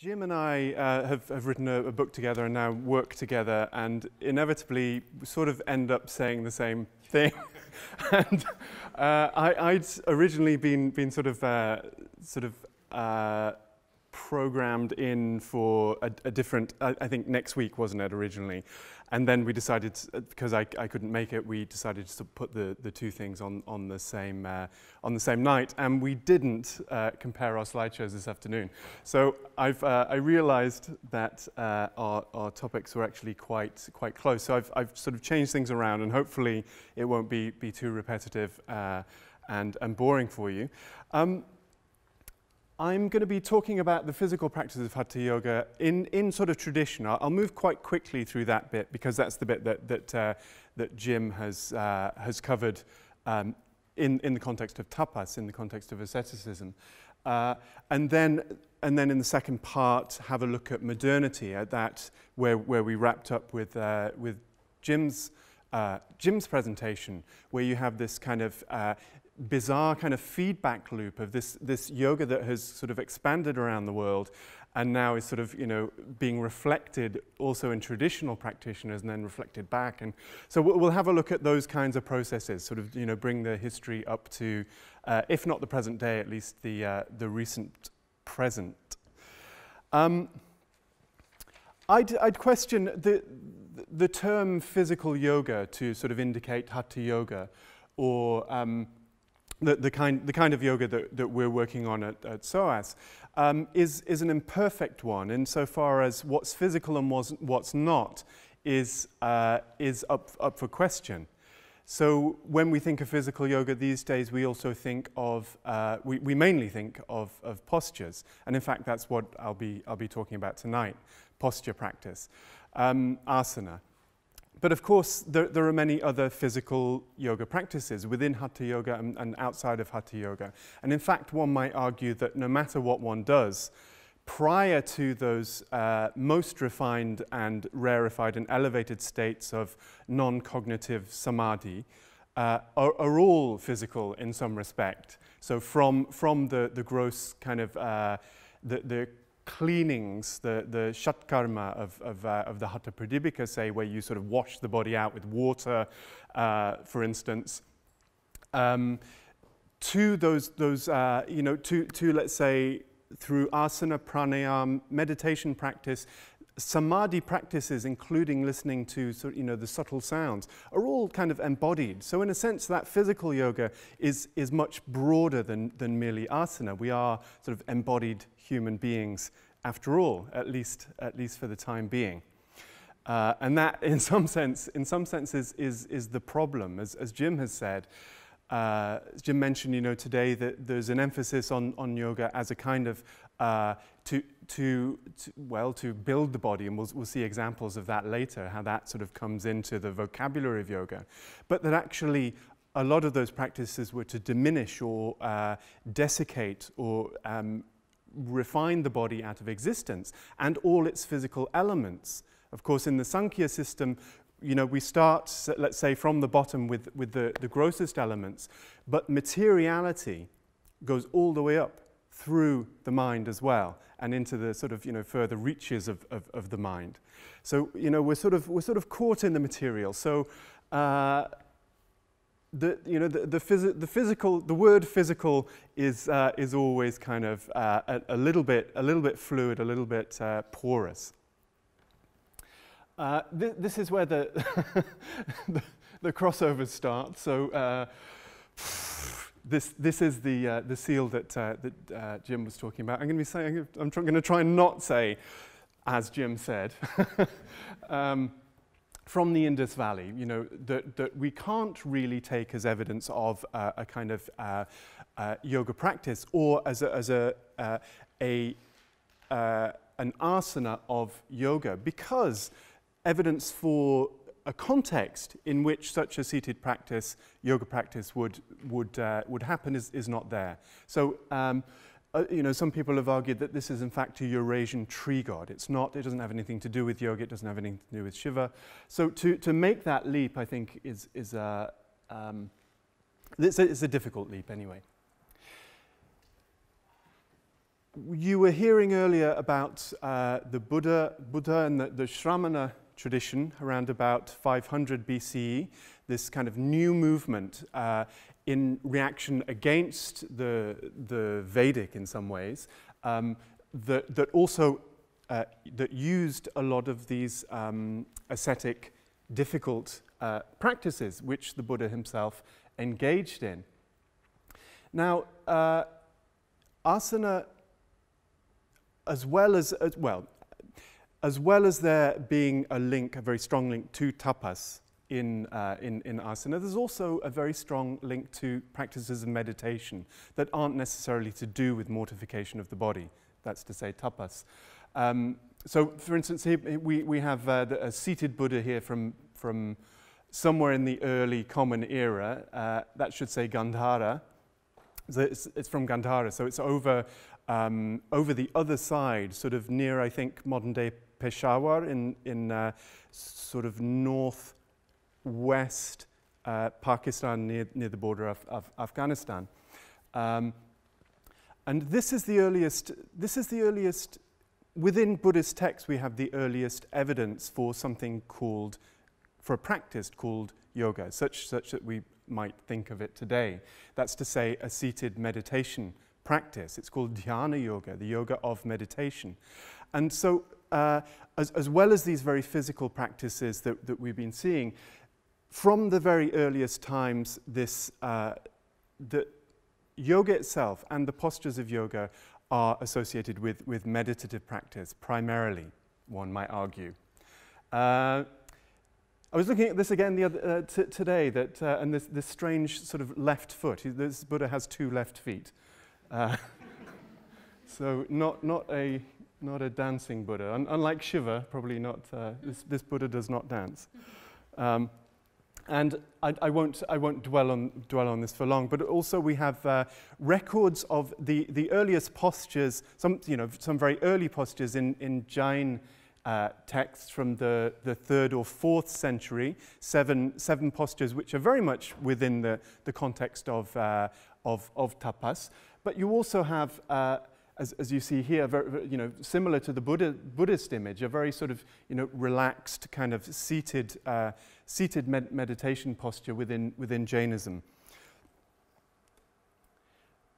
Jim and I uh, have, have written a, a, book together and now work together, and inevitably sort of end up saying the same thing. and uh, I, would originally been, been sort of, uh, sort of uh, programmed in for a, a different, I, I, think next week, wasn't it, originally? And then we decided, because I, I couldn't make it, we decided to put the, the two things on, on, the same, uh, on the same night. And we didn't uh, compare our slideshows this afternoon. So I've, uh, I realized that uh, our, our topics were actually quite, quite close. So I've, I've sort of changed things around, and hopefully it won't be, be too repetitive uh, and, and boring for you. Um, I'm going to be talking about the physical practice of Hatha Yoga in, in sort of tradition. I'll, I'll move quite quickly through that bit because that's the bit that, that, uh, that Jim has, uh, has covered um, in, in the context of tapas, in the context of asceticism. Uh, and, then, and then in the second part, have a look at modernity, at that where, where we wrapped up with, uh, with Jim's, uh, Jim's presentation, where you have this kind of uh, bizarre kind of feedback loop of this, this yoga that has sort of expanded around the world and now is sort of, you know, being reflected also in traditional practitioners and then reflected back. And so we'll have a look at those kinds of processes, sort of, you know, bring the history up to, uh, if not the present day, at least the, uh, the recent present. Um, I'd, I'd question the, the term physical yoga to sort of indicate hatha yoga or um, the, the, kind, the kind of yoga that, that we're working on at, at SOAS um, is, is an imperfect one insofar as what's physical and what's, what's not is, uh, is up, up for question. So when we think of physical yoga these days, we also think of, uh, we, we mainly think of, of postures. And in fact, that's what I'll be, I'll be talking about tonight, posture practice, um, asana. But of course, there, there, are many other physical yoga practices within Hatha Yoga and, and, outside of Hatha Yoga. And in fact, one might argue that no matter what one does, prior to those uh, most refined and rarefied and elevated states of non-cognitive samadhi, uh, are, are, all physical in some respect. So from, from the, the gross kind of uh, the, the cleanings, the, the shatkarma of, of, uh, of the Hatha Pradipika, say, where you sort of wash the body out with water, uh, for instance, um, to those, those uh, you know, to, to, let's say, through asana, pranayama, meditation practice, samadhi practices, including listening to you know, the subtle sounds, are all kind of embodied. So in a sense, that physical yoga is, is much broader than, than merely asana. We are sort of embodied human beings after all, at least, at least for the time being. Uh, and that, in some sense, in some senses, is, is the problem. As, as Jim has said, uh, Jim mentioned, you know, today that there's an emphasis on, on yoga as a kind of uh, to, to, to, well, to build the body, and we'll, we'll see examples of that later, how that sort of comes into the vocabulary of yoga. But that actually a lot of those practices were to diminish or uh, desiccate or um, refine the body out of existence and all its physical elements. Of course, in the Sankhya system, you know, we start, let's say, from the bottom with, with the, the grossest elements, but materiality goes all the way up through the mind as well and into the sort of, you know, further reaches of, of, of the mind. So, you know, we're sort of, we're sort of caught in the material. So, uh, the, you know, the, the, phys the, physical, the word physical is, uh, is always kind of uh, a, a, little bit, a little bit fluid, a little bit uh, porous. Uh, th this is where the, the, the, crossovers start. So uh, this, this is the, uh, the seal that, that Jim was talking about. I'm going to be saying, I'm going to try and not say, as Jim said. um, from the Indus Valley, you know, that, that we can't really take as evidence of uh, a kind of uh, uh, yoga practice or as a, as a, uh, a uh, an asana of yoga because evidence for a context in which such a seated practice, yoga practice, would, would, uh, would happen is, is not there. So um, uh, you know, some people have argued that this is in fact a Eurasian tree god. It's not, it doesn't have anything to do with yoga, it doesn't have anything to do with Shiva. So to, to make that leap, I think, is, is a, um, it's, a, it's a difficult leap anyway. you were hearing earlier about uh, the Buddha, Buddha and the, the Shramana tradition around about 500 BCE, this kind of new movement uh, in reaction against the, the Vedic in some ways, um, that, that also uh, that used a lot of these um, ascetic, difficult uh, practices which the Buddha himself engaged in. Now, uh, asana, as well as, as, well, as well as there being a link, a very strong link to tapas in, uh, in, in asana, there's also a very strong link to practices of meditation that aren't necessarily to do with mortification of the body. That's to say, tapas. Um, so, for instance, here we, we have uh, the, a seated Buddha here from, from somewhere in the early Common Era. Uh, that should say Gandhara. It's, from Gandhara, so it's over, um, over the other side, sort of near, I think, modern-day Peshawar in, in uh, sort of northwest uh, Pakistan, near, near the border of, of Afghanistan. Um, and this is the earliest, this is the earliest within Buddhist texts, we have the earliest evidence for something called, for a practice called yoga, such, such that we might think of it today. That's to say, a seated meditation practice. It's called dhyana yoga, the yoga of meditation. And so, uh, as, as well as these very physical practices that, that we've been seeing, from the very earliest times, this, uh, the yoga itself and the postures of yoga are associated with, with meditative practice, primarily, one might argue. Uh, I was looking at this again the other, uh, today, that, uh, and this, this strange sort of left foot. This Buddha has two left feet. Uh, so not, not, a, not a dancing Buddha. Un- unlike Shiva, probably not, uh, this, this Buddha does not dance. Um, and I, I, won't, I won't dwell, on, dwell on this for long, but also we have uh, records of the, the earliest postures, some, you know, some very early postures in, in Jain uh, texts from the, the third or fourth century, seven, seven postures which are very much within the, the context of, uh, of, of tapas. But you also have uh, as, as you see here, very, you know, similar to the Buddha, Buddhist image, a very sort of you know, relaxed, kind of seated, uh, seated med meditation posture within, within Jainism.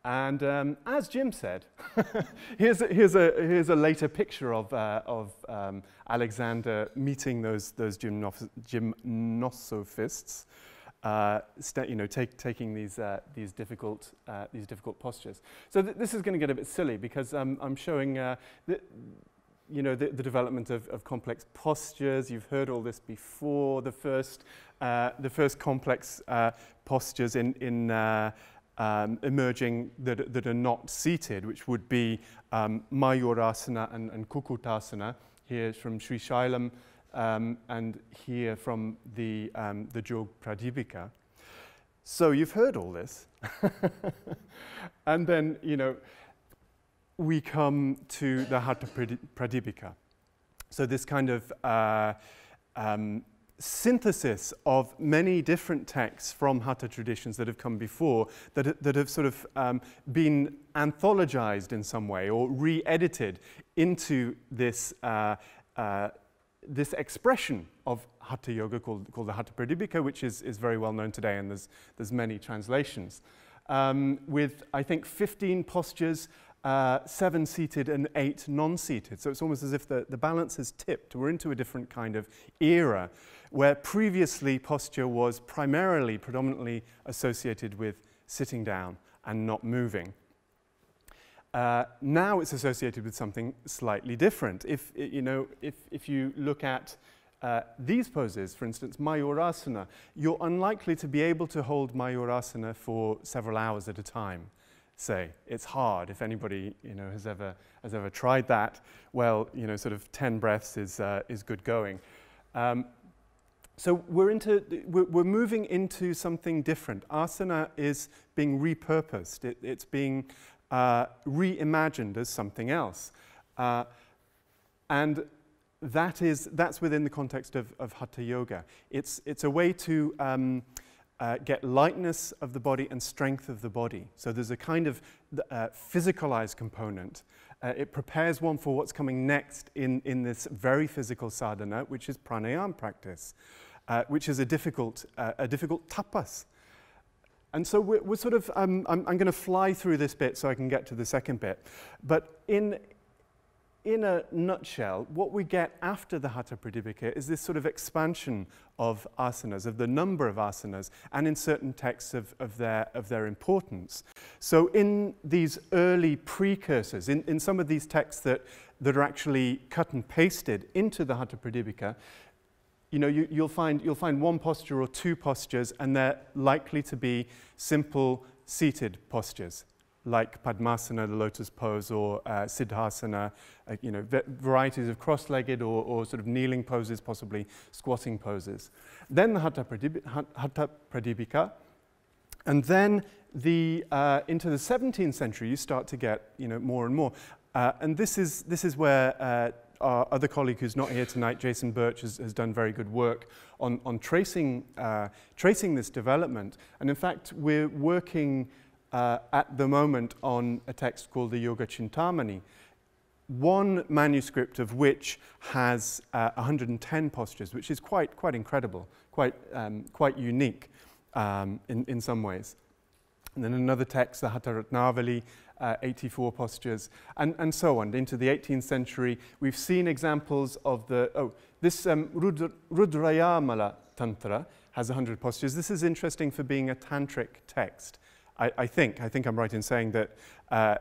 And um, as Jim said, here's, a, here's, a, here's a later picture of, uh, of um, Alexander meeting those, those gymnosophists uh, you know, take, taking these, uh, these, difficult, uh, these difficult postures. So th this is going to get a bit silly because um, I'm showing uh, the, you know, the, the development of, of, complex postures. You've heard all this before. The first, uh, the first complex uh, postures in, in um, emerging that, that are not seated, which would be um, Mayurasana and, and Kukkutasana. Here from Sri Shailam um, and here from the, um, the Jog Pradipika. So you've heard all this. and then, you know, we come to the Hatha Pradipika. So this kind of uh, um, synthesis of many different texts from Hatha traditions that have come before that, that have sort of um, been anthologized in some way or re-edited into this uh, uh, this expression of Hatha Yoga called, called the Hatha Pradipika, which is, is very well known today, and there's, there's many translations, um, with, I think, 15 postures, uh, seven seated and eight non seated. So it's almost as if the, the balance has tipped. We're into a different kind of era where previously posture was primarily, predominantly associated with sitting down and not moving. Uh, now it's associated with something slightly different. If, you know, if, if you look at uh, these poses, for instance, Mayurasana, you're unlikely to be able to hold Mayurasana for several hours at a time, say. It's hard. If anybody you know, has, ever, has ever tried that, well, you know, sort of 10 breaths is, uh, is good going. Um, so we're, into, we're, we're, moving into something different. Asana is being repurposed. It, it's being uh, reimagined as something else. Uh, and that is, that's within the context of, of Hatha Yoga. It's, it's a way to um, uh, get lightness of the body and strength of the body. So there's a kind of uh, physicalized component. Uh, it prepares one for what's coming next in, in this very physical sadhana, which is pranayama practice, which is a difficult, a difficult tapas. And so we're, we're sort of, um, I'm, I'm going to fly through this bit so I can get to the second bit. But in, in a nutshell, what we get after the Hatha Pradipika is this sort of expansion of asanas, of the number of asanas, and in certain texts of, of, their, of their importance. So in these early precursors, in, in some of these texts that, that are actually cut and pasted into the Hatha Pradipika, you know, you, will find, you'll find one posture or two postures, and they're likely to be simple seated postures like Padmasana, the lotus pose, or uh, Siddhasana, uh, you know, varieties of cross-legged or, or, sort of kneeling poses, possibly squatting poses. Then the Hatha, Pradipika, and then the, uh, into the 17th century, you start to get, you know, more and more. Uh, and this is, this is where uh, our other colleague who's not here tonight, Jason Birch, has, has done very good work on, on tracing, uh, tracing this development. And in fact, we're working uh, at the moment on a text called the Yoga Chintamani, one manuscript of which has uh, 110 postures, which is quite, quite incredible, quite, um, quite unique um, in, in some ways. And then another text, the Hatha uh, 84 postures, and, and so on. Into the 18th century, we've seen examples of the, oh, this um, Rudra, Rudrayamala Tantra has 100 postures. This is interesting for being a tantric text. I, I think, I think I'm right in saying that uh,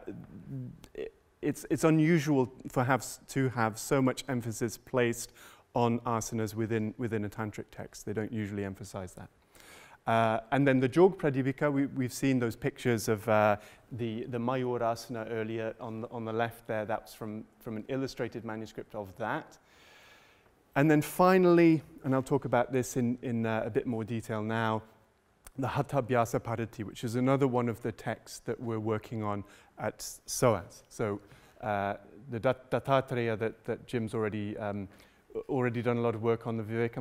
it's, it's unusual for have, to have so much emphasis placed on asanas within, within a tantric text. They don't usually emphasize that. Uh, and then the Jog Pradipika, we, have seen those pictures of uh, the, the Mayurasana earlier on the, on the left there. That's from, from an illustrated manuscript of that. And then finally, and I'll talk about this in, in uh, a bit more detail now, the Hathabhyasa Paddhati, which is another one of the texts that we're working on at SOAS. So uh, the Dattatreya that, that Jim's already, um, already done a lot of work on, the Viveka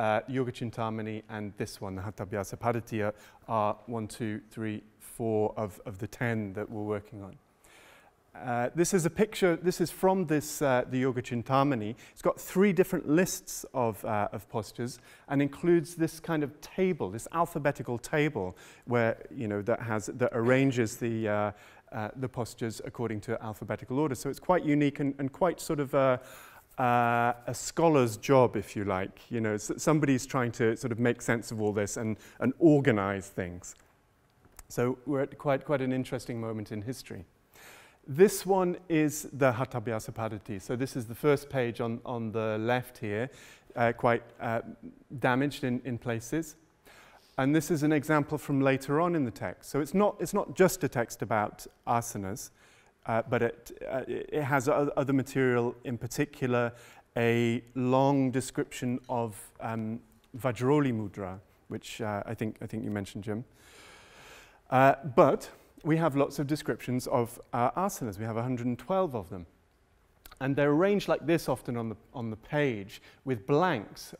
uh, Yoga Chintamani, and this one, the Hathabhyasa Paddhati, are one, two, three, four of, of the ten that we're working on. Uh, this is a picture, this is from this, uh, the Yoga Chintamani. It's got three different lists of, uh, of postures and includes this kind of table, this alphabetical table where, you know, that, has, that arranges the, uh, uh, the postures according to alphabetical order. So it's quite unique and, and quite sort of a, uh, a scholar's job, if you like. You know, somebody's trying to sort of make sense of all this and, and organize things. So we're at quite, quite an interesting moment in history. This one is the Hathabhyasa So this is the first page on, on the left here, uh, quite uh, damaged in, in places. And this is an example from later on in the text. So it's not, it's not just a text about asanas, uh, but it, uh, it has other material, in particular, a long description of um, Vajroli Mudra, which uh, I, think, I think you mentioned, Jim. Uh, but we have lots of descriptions of uh, asanas. We have 112 of them. And they're arranged like this often on the, on the page with blanks.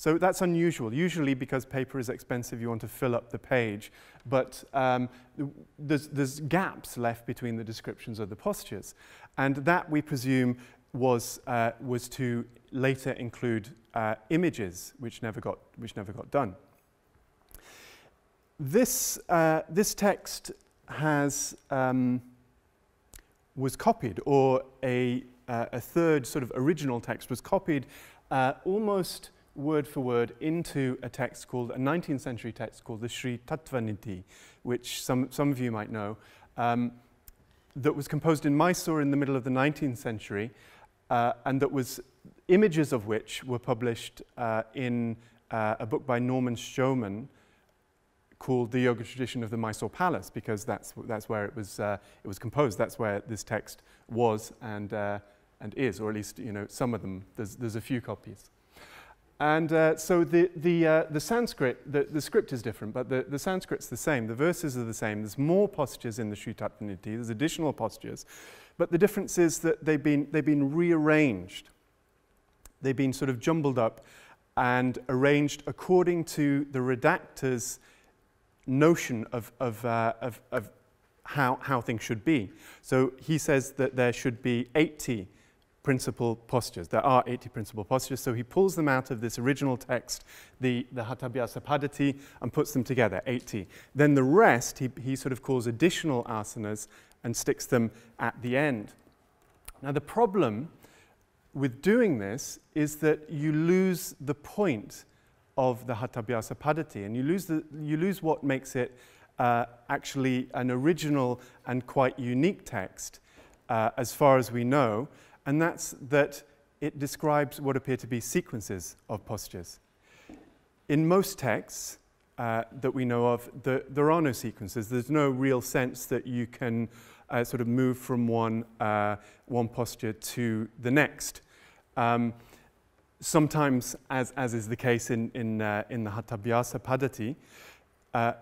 So that's unusual. Usually because paper is expensive, you want to fill up the page. But um, there's, there's gaps left between the descriptions of the postures. And that, we presume, was, uh, was to later include uh, images, which never, got, which never got done. This, uh, this text has, um, was copied, or a, uh, a third sort of original text was copied uh, almost word for word into a text called, a 19th century text called the Sri Tattvanidhi, which some, some of you might know, um, that was composed in Mysore in the middle of the 19th century, uh, and that was, images of which were published uh, in uh, a book by Norman Sjoman, called the Yoga Tradition of the Mysore Palace because that's, that's where it was, uh, it was composed. That's where this text was and, uh, and is, or at least you know, some of them. There's, there's a few copies. And uh, so the, the, uh, the Sanskrit, the, the script is different, but the, the Sanskrit's the same. The verses are the same. There's more postures in the Sri Tattvanidhi. There's additional postures. But the difference is that they've been, they've been rearranged. They've been sort of jumbled up and arranged according to the redactor's notion of, of, uh, of, of how, how things should be. So he says that there should be 80 principal postures. There are 80 principal postures, so he pulls them out of this original text, the, the Hathabhyasa Paddhati, and puts them together, 80. Then the rest he, he sort of calls additional asanas and sticks them at the end. Now the problem with doing this is that you lose the point of the Hathabhyasa Paddhati, and you lose, the, you lose what makes it uh, actually an original and quite unique text, uh, as far as we know, and that's that it describes what appear to be sequences of postures. In most texts uh, that we know of, the, there are no sequences. There's no real sense that you can uh, sort of move from one, uh, one posture to the next. Um, sometimes, as, as is the case in, in, uh, in the Hathabhyasa Paddhati, uh,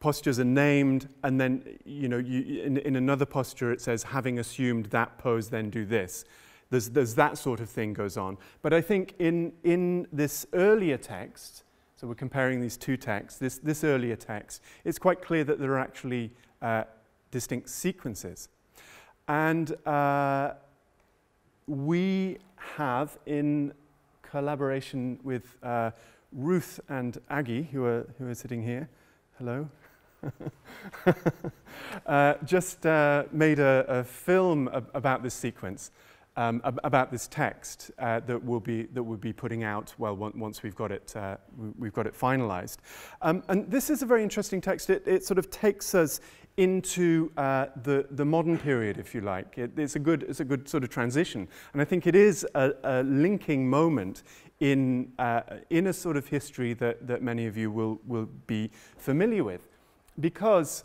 postures are named, and then, you know, you, in, in another posture it says, having assumed that pose, then do this. There's, there's that sort of thing goes on. But I think in, in this earlier text, so we're comparing these two texts, this, this earlier text, it's quite clear that there are actually uh, distinct sequences. And uh, we have, in collaboration with uh, Ruth and Aggie, who are, who are sitting here, hello, uh, just uh, made a, a film ab about this sequence um, ab about this text uh, that we'll be that we'll be putting out well once we've got it uh, we've got it finalized. Um, and this is a very interesting text. It, it sort of takes us into uh, the, the modern period, if you like. It, it's, a good, it's a good sort of transition. And I think it is a, a linking moment in, uh, in a sort of history that, that many of you will, will be familiar with. Because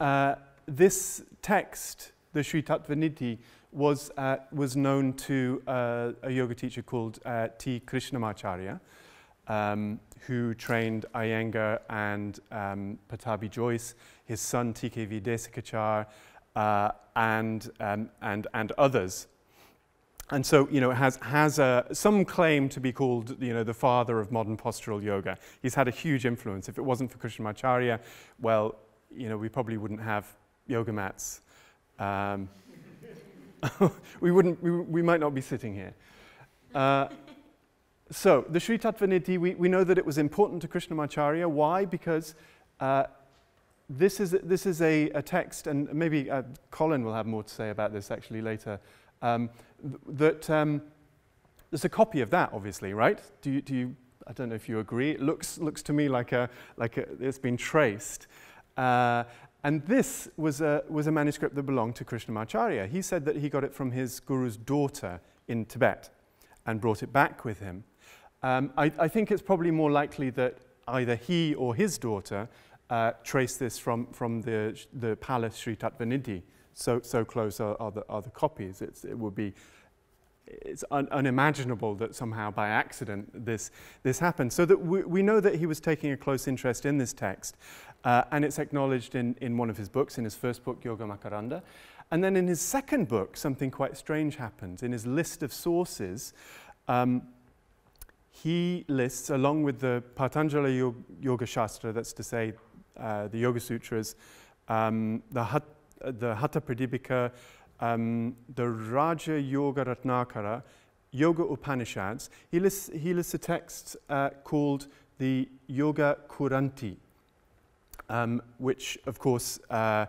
uh, this text, the Sri Tattvanidhi, was, uh, was known to uh, a yoga teacher called uh, T. Krishnamacharya, um, who trained Iyengar and um, Pattabhi Jois, his son TKV Desikachar, uh, and, um, and, and others. And so, you know, has, has a, some claim to be called, you know, the father of modern postural yoga. He's had a huge influence. If it wasn't for Krishnamacharya, well, you know, we probably wouldn't have yoga mats. Um, we, wouldn't, we, we might not be sitting here. Uh, so, the Sri Tattvanidhi, we, we know that it was important to Krishnamacharya. Why? Because uh, this is, this is a, a text, and maybe uh, Colin will have more to say about this actually later, um, th that um, there's a copy of that, obviously, right? Do you, do you, I don't know if you agree. It looks, looks to me like, a, like a, it's been traced. Uh, and this was a, was a manuscript that belonged to Krishnamacharya. He said that he got it from his guru's daughter in Tibet and brought it back with him. Um, I, I, think it's probably more likely that either he or his daughter uh, traced this from, from the, the palace Sri Tattvanidhi. So, so close are, are, the, are the copies. It's, it would be it's un unimaginable that somehow by accident this, this happened. So that we, we know that he was taking a close interest in this text. Uh, and it's acknowledged in, in one of his books, in his first book, Yoga Makaranda. And then in his second book, something quite strange happens. In his list of sources, um, he lists, along with the Patanjali Yoga Shastra, that's to say, uh, the Yoga Sutras, um, the, Hat, the Hatha Pradipika, um, the Raja Yoga Ratnakara, Yoga Upanishads. He lists, he lists a text uh, called the Yoga Kurunta, um, which, of course, uh,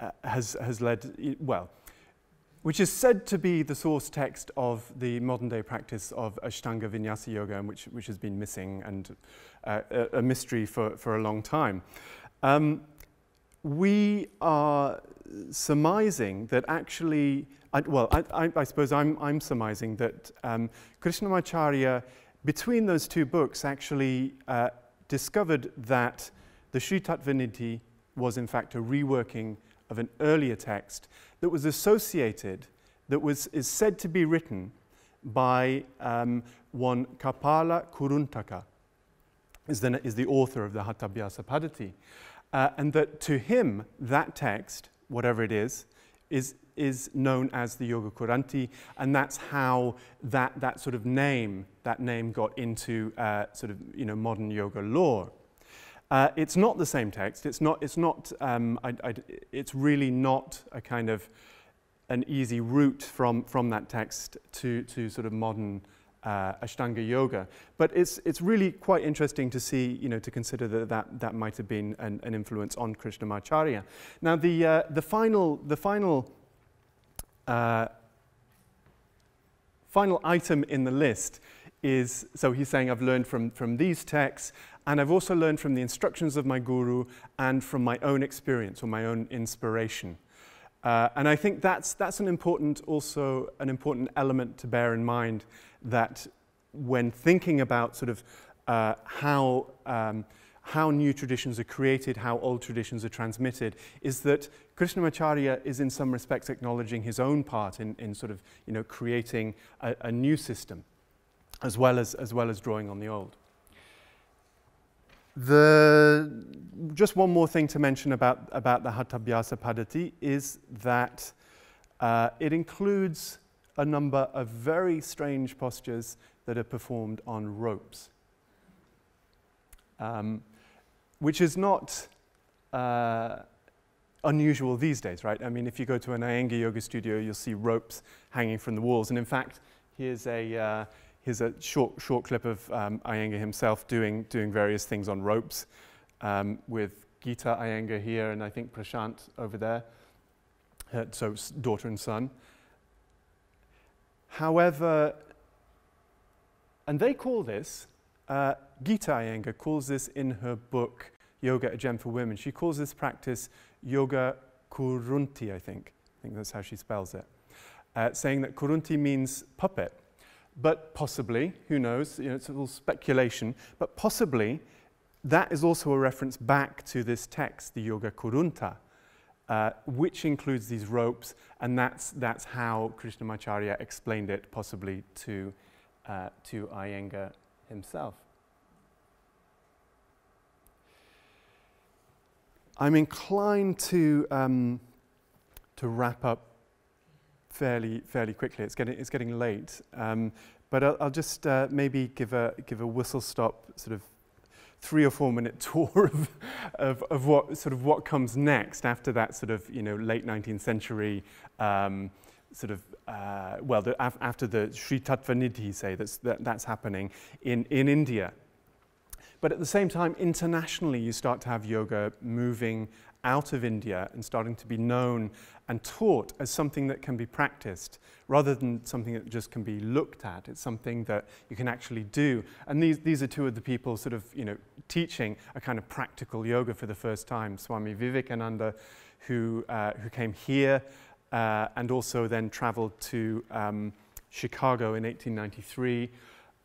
uh, has, has led, well, which is said to be the source text of the modern day practice of Ashtanga Vinyasa Yoga, which, which has been missing and uh, a, a, mystery for, for a long time. Um, we are surmising that actually, I, well, I, I, I, suppose I'm, I'm surmising that um, Krishnamacharya, between those two books, actually uh, discovered that the Sri was in fact a reworking of an earlier text that was associated, that was, is said to be written by um, one Kapala Kuruntaka, is the, is the author of the Hathabhyasa Paddhati. Uh, and that to him, that text, whatever it is, is is known as the Yoga Kurunta, and that's how that, that sort of name, that name got into uh, sort of you know, modern yoga lore. Uh, it's not the same text. It's not. It's not. Um, I, I, it's really not a kind of an easy route from from that text to to sort of modern uh, Ashtanga yoga. But it's it's really quite interesting to see, you know, to consider that that, that might have been an, an influence on Krishnamacharya. Now the uh, the final the final uh, final item in the list is so he's saying I've learned from from these texts and I've also learned from the instructions of my guru and from my own experience or my own inspiration. Uh, and I think that's, that's an important, also an important element to bear in mind that when thinking about sort of uh, how, um, how new traditions are created, how old traditions are transmitted, is that Krishnamacharya is in some respects acknowledging his own part in, in sort of you know, creating a, a new system as well as, as well as drawing on the old. The, just one more thing to mention about, about the Hathabhyasa Paddhati is that uh, it includes a number of very strange postures that are performed on ropes, um, which is not uh, unusual these days, right? I mean, if you go to an Iyengar yoga studio, you'll see ropes hanging from the walls. And in fact, here's a, uh, Here's a short, short clip of um, Iyengar himself doing, doing various things on ropes um, with Gita Iyengar here and I think Prashant over there, uh, so daughter and son. However, and they call this, uh, Gita Iyengar calls this in her book, Yoga, a Gem for Women. She calls this practice Yoga Kurunti, I think. I think that's how she spells it. Uh, saying that Kurunti means puppet but possibly, who knows, you know, it's a little speculation, but possibly that is also a reference back to this text, the Yoga Kurunta, uh, which includes these ropes, and that's, that's how Krishnamacharya explained it, possibly to, uh, to Iyengar himself. I'm inclined to, um, to wrap up fairly, fairly quickly. It's getting, it's getting late. Um, but I'll, I'll just uh, maybe give a, give a whistle stop sort of three or four minute tour of, of, of, what sort of what comes next after that sort of you know late 19th century um, sort of uh, well the, af after the Sri Tattva Nidhi say that's that, that's happening in in India but at the same time internationally you start to have yoga moving out of India and starting to be known and taught as something that can be practiced rather than something that just can be looked at. It's something that you can actually do. And these, these are two of the people sort of, you know, teaching a kind of practical yoga for the first time. Swami Vivekananda, who, uh, who came here uh, and also then traveled to um, Chicago in 1893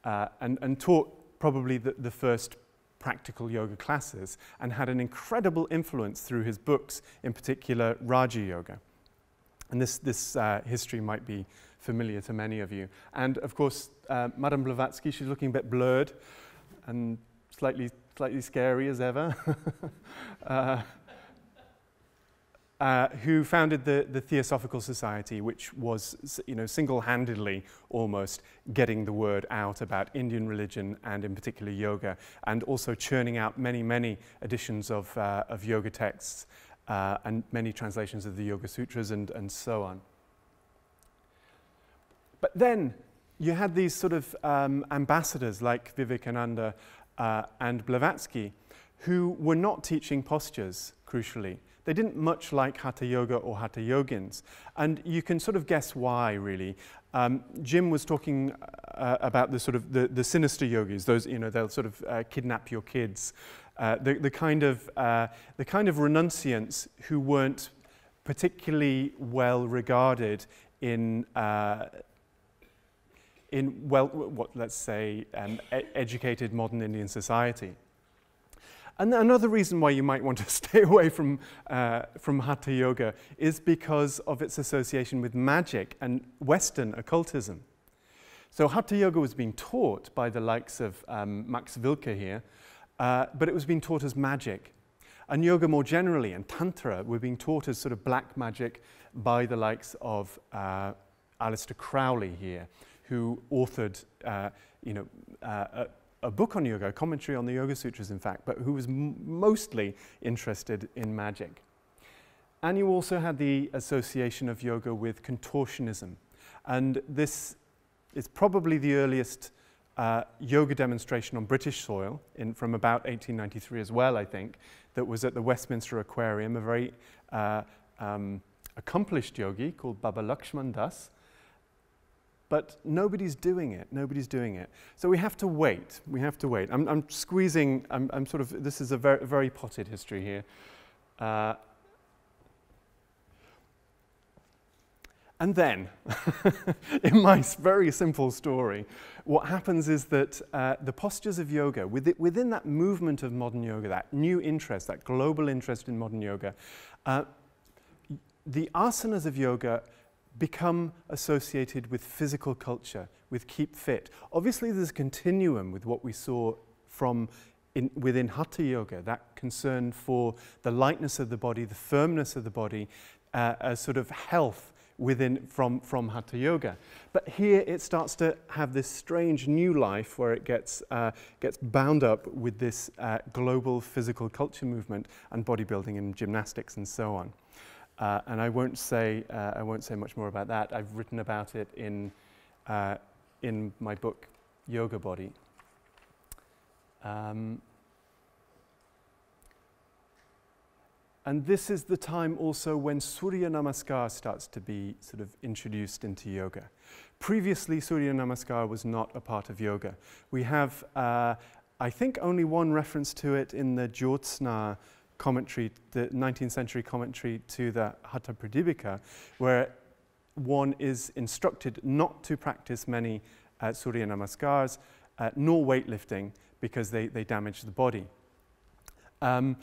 uh, and, and taught probably the, the first practical yoga classes and had an incredible influence through his books, in particular Raja Yoga. And this, this uh, history might be familiar to many of you. And of course, uh, Madame Blavatsky, she's looking a bit blurred and slightly, slightly scary as ever. uh, uh, who founded the, the Theosophical Society, which was you know, single-handedly almost getting the word out about Indian religion and in particular yoga, and also churning out many, many editions of, uh, of yoga texts uh, and many translations of the Yoga Sutras and, and so on. But then you had these sort of um, ambassadors like Vivekananda uh, and Blavatsky who were not teaching postures, crucially. They didn't much like Hatha Yoga or Hatha Yogins. And you can sort of guess why, really. Um, Jim was talking uh, about the sort of the, the sinister yogis, those, you know, they'll sort of uh, kidnap your kids. Uh, the, the, kind of, uh, the kind of renunciants who weren't particularly well regarded in, uh, in well, what, let's say, um, educated modern Indian society. And another reason why you might want to stay away from, uh, from Hatha Yoga is because of its association with magic and Western occultism. So Hatha Yoga was being taught by the likes of um, Max Wilke here, uh, but it was being taught as magic. and yoga more generally and tantra were being taught as sort of black magic by the likes of uh, Aleister Crowley here, who authored, uh, you know, uh, a, book on yoga, a commentary on the Yoga Sutras, in fact, but who was mostly interested in magic. And you also had the association of yoga with contortionism. And this is probably the earliest uh, yoga demonstration on British soil in, from about 1893 as well, I think, that was at the Westminster Aquarium, a very uh, um, accomplished yogi called Baba Lakshman Das. But nobody's doing it. Nobody's doing it. So we have to wait. We have to wait. I'm, I'm squeezing, I'm, I'm, sort of, this is a very, very potted history here. Uh, And then, in my very simple story, what happens is that uh, the postures of yoga, within that movement of modern yoga, that new interest, that global interest in modern yoga, uh, the asanas of yoga become associated with physical culture, with keep fit. Obviously, there's a continuum with what we saw from in, within Hatha Yoga, that concern for the lightness of the body, the firmness of the body, uh, a sort of health within from, from Hatha Yoga. But here it starts to have this strange new life where it gets, uh, gets bound up with this uh, global physical culture movement and bodybuilding and gymnastics and so on. Uh, and I won't, say, uh, I won't say much more about that. I've written about it in, uh, in my book, Yoga Body. Um, And this is the time also when Surya Namaskar starts to be sort of introduced into yoga. Previously, Surya Namaskar was not a part of yoga. We have, uh, I think, only one reference to it in the Jyotsna commentary, the 19th century commentary to the Hatha Pradipika, where one is instructed not to practice many uh, Surya Namaskars, uh, nor weightlifting, because they, they damage the body. Um,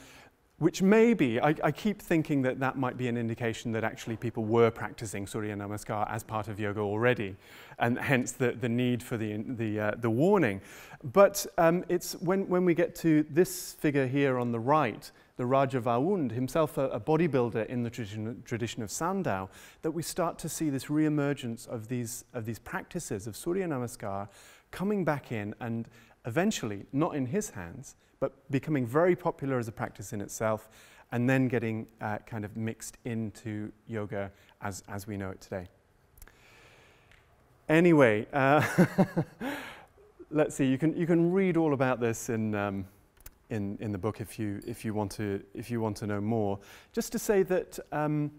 which maybe, I, I, keep thinking that that might be an indication that actually people were practicing Surya Namaskar as part of yoga already, and hence the, the need for the, the, uh, the warning. But um, it's when, when we get to this figure here on the right, the Raja of Aundh, himself a, a bodybuilder in the tradition, tradition of Sandow, that we start to see this re-emergence of these, of these practices of Surya Namaskar coming back in and eventually, not in his hands, but becoming very popular as a practice in itself, and then getting uh, kind of mixed into yoga as, as we know it today. Anyway, uh, let's see, you can, you can read all about this in, um, in, in the book if you, if, you want to, if you want to know more. Just to say that um,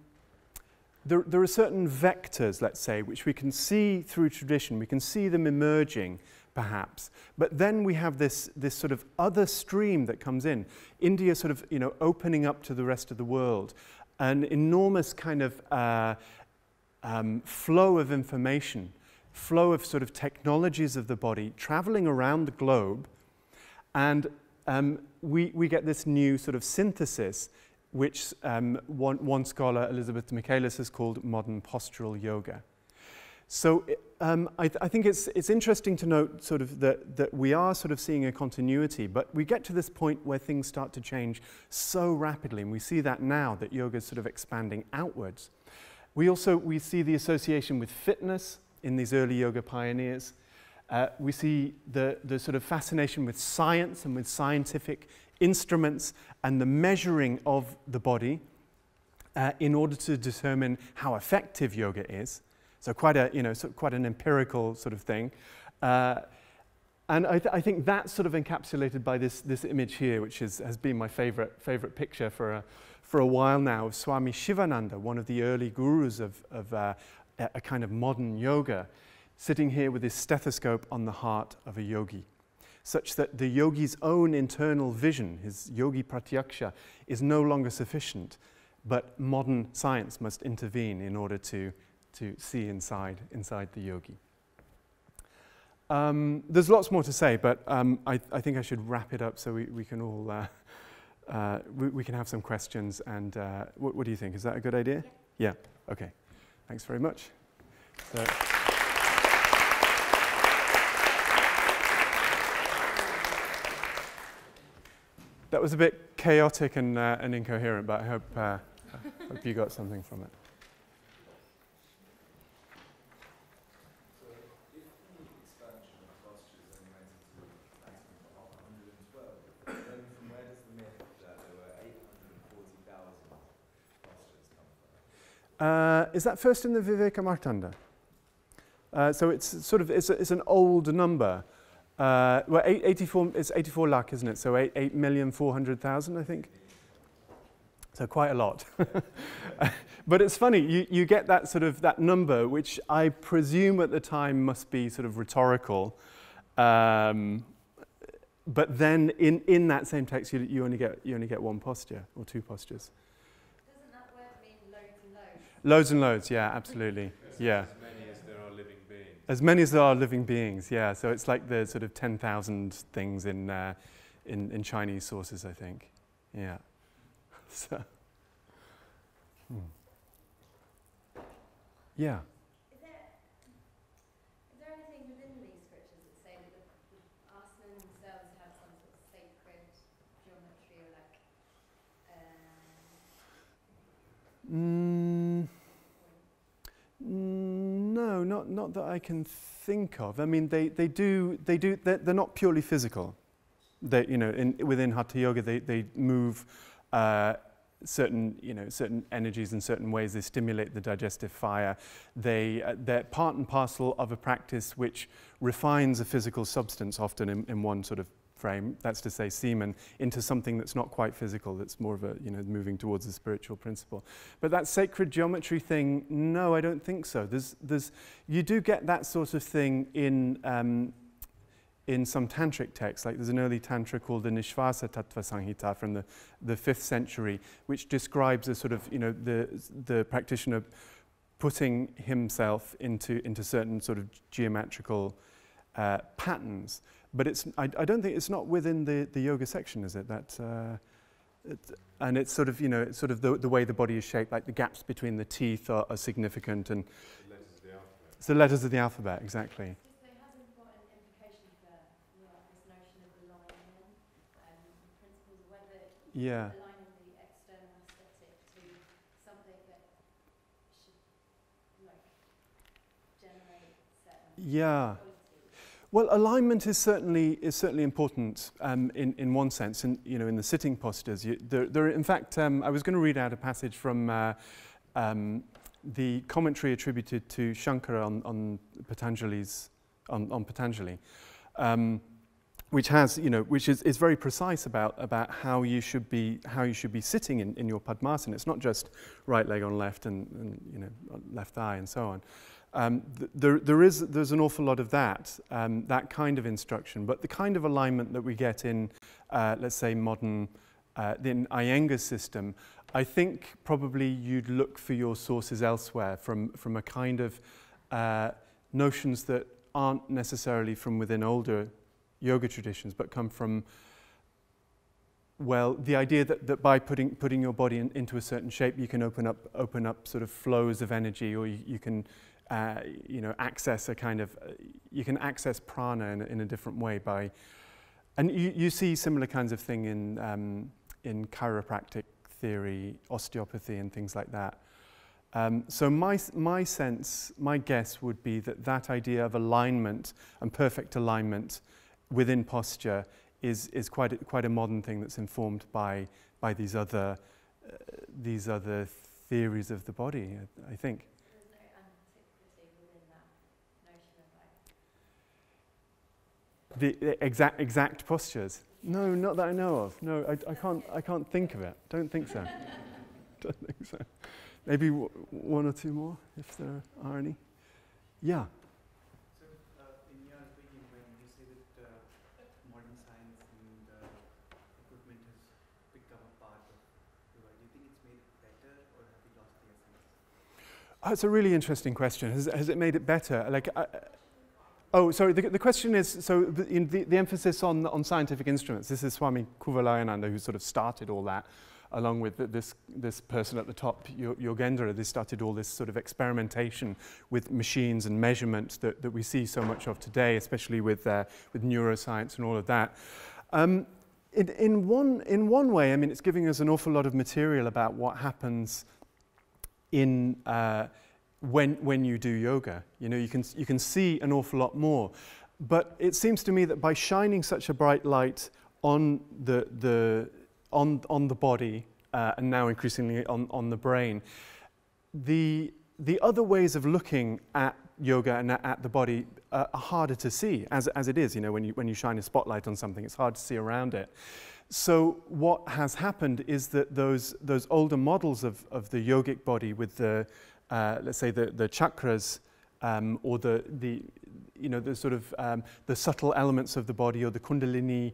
there, there are certain vectors, let's say, which we can see through tradition, we can see them emerging perhaps. But then we have this, this sort of other stream that comes in. India sort of, you know, opening up to the rest of the world. An enormous kind of uh, um, flow of information, flow of sort of technologies of the body traveling around the globe. And um, we, we get this new sort of synthesis, which um, one, one scholar, Elizabeth De Michelis, has called modern postural yoga. So um, I, th I, think it's, it's interesting to note sort of that, that we are sort of seeing a continuity, but we get to this point where things start to change so rapidly, and we see that now that yoga is sort of expanding outwards. We also we see the association with fitness in these early yoga pioneers. Uh, we see the, the sort of fascination with science and with scientific instruments and the measuring of the body uh, in order to determine how effective yoga is. So quite a, you know, so quite an empirical sort of thing. Uh, and I, th I, think that's sort of encapsulated by this, this image here, which is, has been my favorite, favorite picture for a, for a while now of Swami Shivananda, one of the early gurus of, of uh, a kind of modern yoga, sitting here with his stethoscope on the heart of a yogi such that the yogi's own internal vision, his yogi pratyaksha, is no longer sufficient, but modern science must intervene in order to to see inside, inside the yogi. Um, there's lots more to say, but um, I, I, think I should wrap it up so we, we can all, uh, uh, we, we, can have some questions. And uh, what, what, do you think? Is that a good idea? Yeah. yeah. Okay. Thanks very much. So that was a bit chaotic and, uh, and incoherent, but I hope, uh, hope you got something from it. Uh, is that first in the Viveka Martanda? Uh, so it's sort of it's, a, it's an old number. Uh, well, eight, 84, it's 84 lakh, isn't it? So 8, 8 million 400,000, I think. So quite a lot. but it's funny, you, you get that sort of that number, which I presume at the time must be sort of rhetorical. Um, but then in, in that same text, you, you, only get, you only get one posture or two postures. Doesn't that word mean loads and loads? Loads and loads, yeah, absolutely. Yeah. As many as there are living beings. As many as there are living beings, yeah. So it's like the sort of 10,000 things in, uh, in, in Chinese sources, I think. Yeah. So. Hmm. Yeah. Mm, no, not, not that I can think of. I mean, they, they do, they do they're, they're not purely physical. They, you know, in, within Hatha Yoga, they, they move uh, certain, you know, certain energies in certain ways. They stimulate the digestive fire. They, uh, they're part and parcel of a practice which refines a physical substance, often in, in one sort of frame, that's to say semen, into something that's not quite physical, that's more of a, you know, moving towards a spiritual principle. But that sacred geometry thing, no, I don't think so. There's, there's, you do get that sort of thing in, um, in some tantric texts, like there's an early tantra called the Nishvasa Tattva Samhita from the, the 5th century, which describes a sort of, you know, the, the practitioner putting himself into, into certain sort of geometrical uh, patterns. But it's, I, I don't think it's not within the, the yoga section, is it? That, uh, it, and it's sort of, you know, it's sort of the, the way the body is shaped, like the gaps between the teeth are, are significant. And the letters of the alphabet. It's the letters of the alphabet, exactly. Yeah. Yeah. Well, alignment is certainly is certainly important um, in in one sense, and you know, in the sitting postures. You, there, there, in fact, um, I was going to read out a passage from uh, um, the commentary attributed to Shankara on, on Patanjali's on, on Patanjali, um, which has you know, which is, is very precise about about how you should be how you should be sitting in, in your Padmasana. It's not just right leg on left and, and you know left thigh and so on. Um, th there, there is, there's an awful lot of that, um, that kind of instruction, but the kind of alignment that we get in, uh, let's say, modern, uh, in Iyengar's system, I think probably you'd look for your sources elsewhere from, from a kind of uh, notions that aren't necessarily from within older yoga traditions, but come from well, the idea that, that by putting, putting your body in, into a certain shape, you can open up, open up sort of flows of energy, or you, you can uh, you know, access a kind of, uh, you can access prana in, in a different way by, and you, you see similar kinds of thing in, um, in chiropractic theory, osteopathy and things like that. Um, so my, my sense, my guess would be that that idea of alignment and perfect alignment within posture is, is quite, a, quite a modern thing that's informed by, by these, other, uh, these other theories of the body, I, I think. the, exact, exact postures? No, not that I know of. No, I, I, can't, I can't think of it. Don't think so. Don't think so. Maybe one or two more, if there are any. Yeah. So, uh, in your speaking, when you say that uh, modern science and uh, equipment has become a part of yoga, do you think it's made it better or have you lost the That's a really interesting question. Has, has it made it better? Like, I, Oh, sorry, the, the question is, so the, the, the, emphasis on, on scientific instruments, this is Swami Kuvalayananda who sort of started all that, along with this, this person at the top, Yogendra, they started all this sort of experimentation with machines and measurement that, that we see so much of today, especially with, uh, with neuroscience and all of that. Um, in, in, one, in one way, I mean, it's giving us an awful lot of material about what happens in, uh, when, when you do yoga. You know, you can, you can see an awful lot more. But it seems to me that by shining such a bright light on the, the, on, on the body uh, and now increasingly on, on the brain, the, the other ways of looking at yoga and at, the body are harder to see, as, as it is. You know, when you, when you shine a spotlight on something, it's hard to see around it. So what has happened is that those, those older models of, of the yogic body with the, uh, let's say, the, the chakras um, or the, the, you know, the sort of um, the subtle elements of the body or the kundalini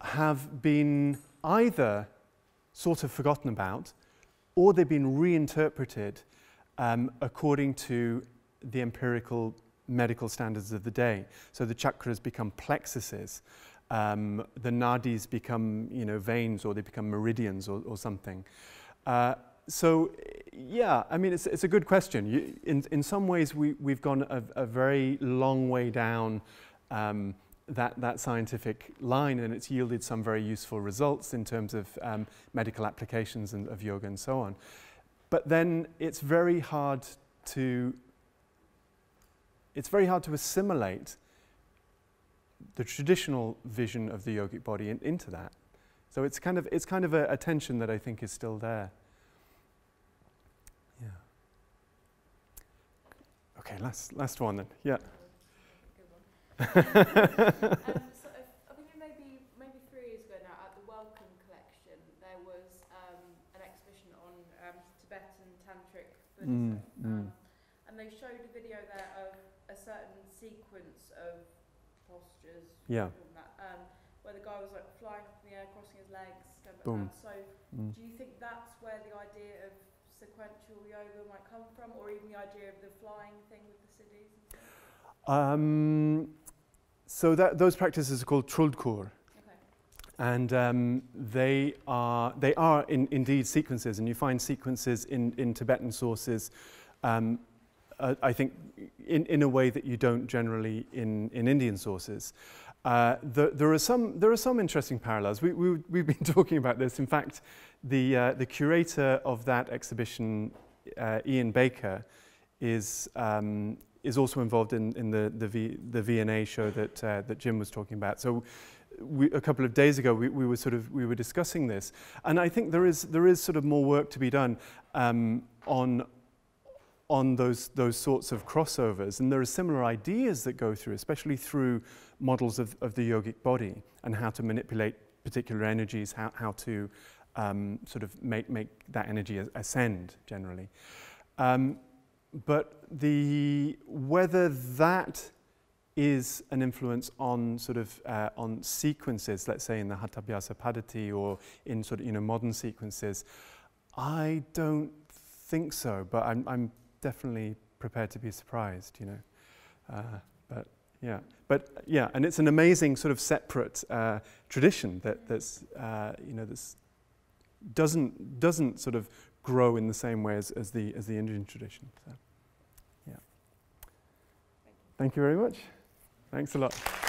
have been either sort of forgotten about or they've been reinterpreted um, according to the empirical medical standards of the day. So the chakras become plexuses, um, the nadis become you know, veins or they become meridians or, or something. Uh, so yeah, I mean, it's, it's a good question. You, in, in some ways, we, we've gone a, a very long way down um, that, that scientific line and it's yielded some very useful results in terms of um, medical applications and, of yoga and so on. But then it's very hard to it's very hard to assimilate the traditional vision of the yogic body in, into that. So it's kind of, it's kind of a, a tension that I think is still there. Yeah. Okay, last, last one then. Yeah. Good one. Um, if, I think it maybe maybe three years ago now at the Wellcome Collection there was um, an exhibition on um, Tibetan tantric Buddhism, Mm, mm. Um, and they showed a video there of a certain sequence of postures. Yeah. That, um, where the guy was like flying up in the air, crossing his legs, Boom. So, Mm. do you think that's where the idea of sequential yoga might come from, or even the idea of the flying thing with the siddhis? stuff? Um, so that, those practices are called trulkhor. Okay. And um, they are, they are in, indeed sequences, and you find sequences in, in Tibetan sources, um, uh, I think, in, in a way that you don't generally in, in Indian sources. Uh, the, there, are some, there are some interesting parallels. We, we, we've been talking about this. In fact, the, uh, the curator of that exhibition, uh, Ian Baker, is, um, is also involved in, in the, the, v, the V&A show that, uh, that Jim was talking about. So we, a couple of days ago, we, we were sort of we were discussing this, and I think there is there is sort of more work to be done um, on on those those sorts of crossovers, and there are similar ideas that go through, especially through models of, of the yogic body and how to manipulate particular energies, how how to um, sort of make make that energy ascend generally. Um, but the whether that is an influence on sort of uh, on sequences, let's say in the Hathabhyasa Paddhati or in sort of you know modern sequences, I don't think so. But I'm, I'm definitely prepared to be surprised, you know. Uh, but yeah, but yeah, and it's an amazing sort of separate uh, tradition that that's uh, you know that's doesn't doesn't sort of grow in the same way as, as the as the Indian tradition. So, yeah. Thank you. Thank you very much. Thanks a lot.